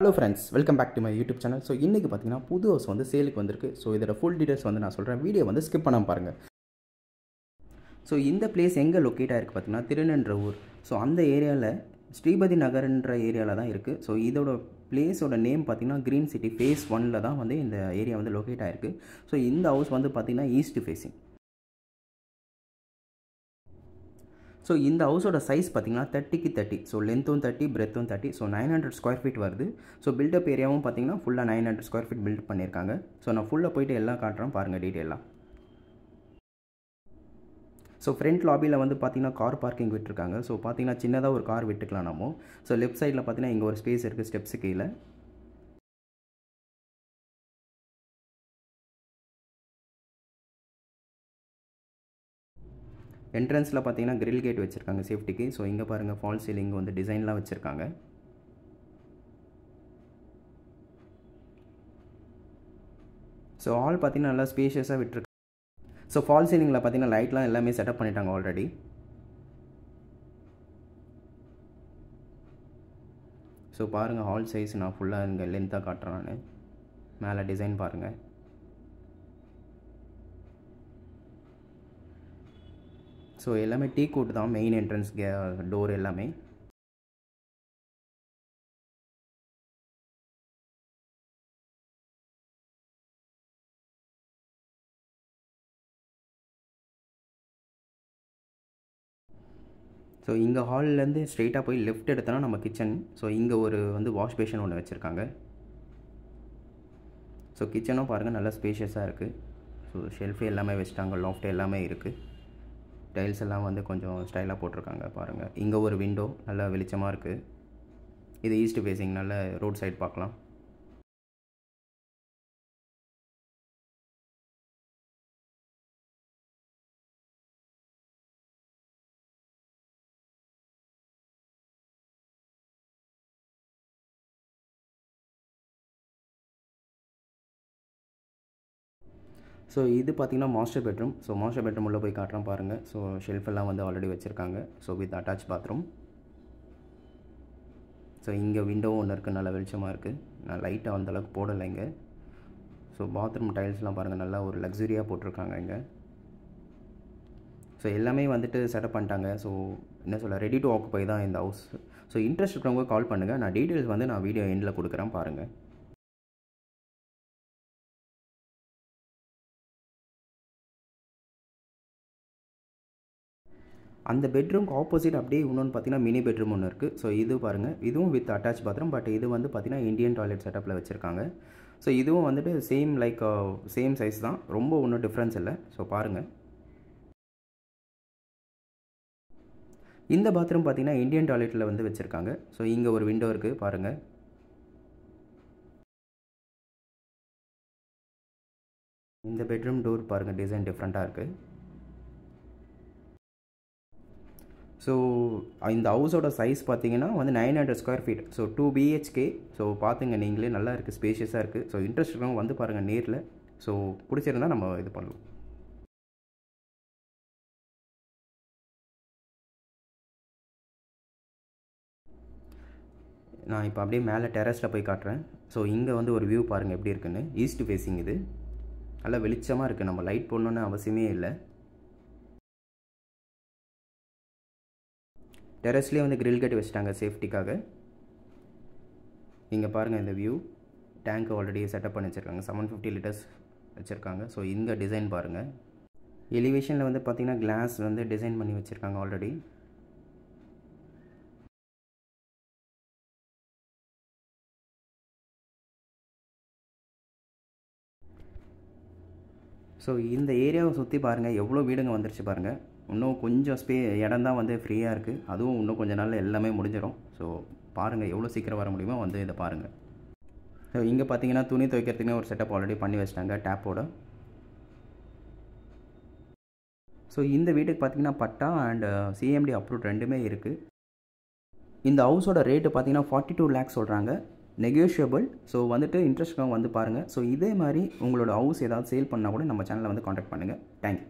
Hello friends welcome back to my YouTube channel so இன்றைக்கி பார்த்தீங்கன்னா புது ஹவுஸ் வந்து சேலுக்கு வந்திருக்கு. ஸோ இதோட ஃபுல் டீட்டெயில்ஸ் வந்து நான் சொல்கிறேன் வீடியோ வந்து ஸ்கிப் பண்ணாமல் பாருங்கள் ஸோ இந்த பிளேஸ் எங்கே லொக்கேட் ஆகிருக்கு பார்த்தீங்கன்னா திருநன்ற ஊர் ஸோ அந்த ஏரியாவில் ஸ்ரீபதி நகர்ன்ற ஏரியாவில் தான் இருக்குது ஸோ இதோட பிளேஸோட நேம் பார்த்தீங்கன்னா க்ரீன் சிட்டி ஃபேஸ் ஒனில் தான் வந்து இந்த ஏரியா வந்து லொக்கேட் ஆகிருக்கு ஸோ இந்த ஹவுஸ் வந்து பார்த்திங்கன்னா ஈஸ்ட் ஃபேஸிங் ஸோ இந்த ஹவுஸோட சைஸ் பார்த்தீங்கன்னா தேர்ட்டிக்கு தேர்ட்டி ஸோ லென்த்தும் thirty பிரெத்தும் thirty so nine hundred square feet வருது. ஸோ பில்டப் ஏரியாவும் பார்த்தீங்கன்னா ஃபுல்லாக nine hundred square feet build பண்ணியிருக்காங்க ஸோ நான் ஃபுல்லாக போயிட்டு எல்லாம் காட்டுறேன். பாருங்கள் டீட்டெயிலாக ஸோ ஃப்ரண்ட் லாபியில் வந்து பார்த்திங்கன்னா கார் பார்க்கிங் விட்டுருக்காங்க. ஸோ பார்த்தீங்கன்னா சின்னதாக ஒரு கார் விட்டுக்கலாம் நம்ம. ஸோ லெஃப்ட் சைடில் பார்த்தீங்கன்னா இங்கே ஒரு ஸ்பேஸ் இருக்குது ஸ்டெப்ஸு கீழே. என்ட்ரன்ஸில் பார்த்தீங்கன்னா கிரில் கேட் வச்சுருக்காங்க சேஃப்டிக்கு ஸோ இங்கே பாருங்கள் ஃபால் சீலிங் வந்து டிசைன்லாம் வச்சுருக்காங்க. ஸோ ஆல் பார்த்தீங்கன்னா நல்லா ஸ்பேஷியஸாக விட்டுருக்கு ஸோ ஃபால் சீலிங்கில் பார்த்தீங்கன்னா லைட்லாம் எல்லாமே செட்டப் பண்ணிட்டாங்க ஆல்ரெடி ஸோ பாருங்கள் ஹால் சைஸ் நான் ஃபுல்லாக இங்கே லென்த்தாக காட்டுறேன் நான் மேலே டிசைன் பாருங்கள் ஸோ எல்லாமே டீ கோட் தான் மெயின் என்ட்ரன்ஸ் கே டோர் எல்லாமே. ஸோ இங்கே ஹால்லேருந்து ஸ்ட்ரெயிட்டாக போய் லெஃப்ட் எடுத்தோன்னா நம்ம கிச்சன் ஸோ இங்கே ஒரு வந்து வாஷ் பேஷன் ஒன்று வச்சுருக்காங்க. ஸோ கிச்சனும் பாருங்கள் நல்லா ஸ்பேஷியஸாக இருக்குது ஸோ ஷெல்ஃபு எல்லாமே வச்சுட்டாங்க லாஃப்ட் எல்லாமே இருக்குது டைல்ஸ் எல்லாம் வந்து கொஞ்சம் ஸ்டைலாக போட்டிருக்காங்க பாருங்கள் இங்கே ஒரு விண்டோ நல்லா வெளிச்சமாக இருக்குது இது ஈஸ்ட் ஃபேஸிங் நல்ல ரோட் சைடு பார்க்கலாம். ஸோ இது பார்த்திங்கன்னா master bedroom so master bedroom உள்ளே போய் காட்டுறோம் பாருங்கள் ஸோ ஷெல்ஃப் எல்லாம் வந்து ஆல்ரெடி வச்சுருக்காங்க. So with attach bathroom so இங்கே விண்டோவும் ஒன்று இருக்குது நல்லா வெளிச்சமாக இருக்குது நான் லைட்டாக அந்தளவுக்கு போடலை இங்கே. ஸோ பாத்ரூம் டைல்ஸ்லாம் பாருங்கள் நல்லா ஒரு லக்ஸுரியாக போட்டிருக்காங்க இங்கே. ஸோ எல்லாமே வந்துட்டு செட்டப் பண்ணிட்டாங்க. ஸோ என்ன சொல்ல ரெடி டு ஆக்குப்பை தான் இந்த ஹவுஸ் ஸோ இன்ட்ரெஸ்ட் இருக்கிறவங்க கால் பண்ணுங்கள் நான் டீட்டெயில்ஸ் வந்து நான் வீடியோ எண்டில் கொடுக்குறேன் பாருங்கள் அந்த பெட்ரூம்க்கு ஆப்போசிட் அப்படியே இன்னொன்று பார்த்தீங்கன்னா மினி பெட்ரூம் ஒன்று இருக்குது ஸோ இது பாருங்கள் இதுவும் வித் அட்டாச் பாத்ரூம் பட் இது வந்து பார்த்தீங்கன்னா இந்தியன் டாய்லெட் செட்டப்பில் வச்சுருக்காங்க. ஸோ இதுவும் வந்துட்டு சேம் லைக் சேம் சைஸ் தான். ரொம்ப ஒன்றும் டிஃப்ரென்ஸ் இல்லை. ஸோ பாருங்கள் இந்த பாத்ரூம் பார்த்தீங்கன்னா இந்தியன் டாய்லெட்டில் வந்து வச்சுருக்காங்க. ஸோ இங்கே ஒரு விண்டோ இருக்குது பாருங்கள் இந்த பெட்ரூம் டோர் பாருங்கள் டிசைன் டிஃப்ரெண்ட்டாக இருக்குது ஸோ இந்த ஹவுஸோட சைஸ் பார்த்தீங்கன்னா வந்து nine hundred square feet so two BHK so பார்த்துங்க நீங்களே நல்லா இருக்குது ஸ்பேஷியஸாக இருக்குது ஸோ இன்ட்ரெஸ்ட் இருக்கவங்க வந்து பாருங்கள் நேரில். ஸோ பிடிச்சிருந்தா நம்ம இது பண்ணலாம். நான் இப்போ அப்படியே மேலே டெரஸில் போய் காட்டுறேன். ஸோ இங்கே வந்து ஒரு வியூ பாருங்கள் எப்படி இருக்குன்னு. ஈஸ்ட் ஃபேஸிங் இது. நல்லா வெளிச்சமாக இருக்குது நம்ம லைட் போடணுன்னு அவசியமே இல்லை. டெரஸ்லேயே வந்து கிரில் கட்டி வச்சுட்டாங்க சேஃப்டிக்காக இங்கே பாருங்கள் இந்த வியூ டேங்க் ஆல்ரெடி செட்டப் பண்ணி வச்சுருக்காங்க. செவன் ஃபிஃப்டி லிட்டர்ஸ் வச்சுருக்காங்க. ஸோ இந்த டிசைன் பாருங்கள் எலிவேஷனில் வந்து பார்த்திங்கன்னா கிளாஸ் வந்து டிசைன் பண்ணி வச்சுருக்காங்க ஆல்ரெடி ஸோ இந்த ஏரியாவை சுற்றி பாருங்கள் எவ்வளோ வீடுங்க வந்துருச்சு பாருங்கள் இன்னும் கொஞ்சம் ஸ்பே இடம் தான் வந்து ஃப்ரீயாக இருக்குது அதுவும் இன்னும் கொஞ்ச நாளில் எல்லாமே முடிஞ்சிடும் ஸோ பாருங்கள் எவ்வளோ சீக்கிரம் வர முடியுமோ வந்து இதை பாருங்கள் ஸோ இங்கே பார்த்தீங்கன்னா துணி துவைக்கிறதுக்குனே ஒரு செட்டப் ஆல்ரெடி பண்ணி வச்சிட்டாங்க டேப்போட ஸோ இந்த வீட்டுக்கு பார்த்தீங்கன்னா பட்டா அண்ட் சிஎம்டி அப்ரூவ் ரெண்டுமே இருக்குது இந்த ஹவுஸோட ரேட்டு பார்த்தீங்கன்னா ஃபார்ட்டி டூ லேக்ஸ் சொல்கிறாங்க நெகோஷியபிள் ஸோ வந்துட்டு இன்ட்ரெஸ்ட் வந்து பாருங்கள் ஸோ இதே மாதிரி உங்களோட ஹவுஸ் ஏதாவது சேல் பண்ணால் கூட நம்ம சேனலில் வந்து காண்டாக்ட் பண்ணுங்கள் தேங்க்யூ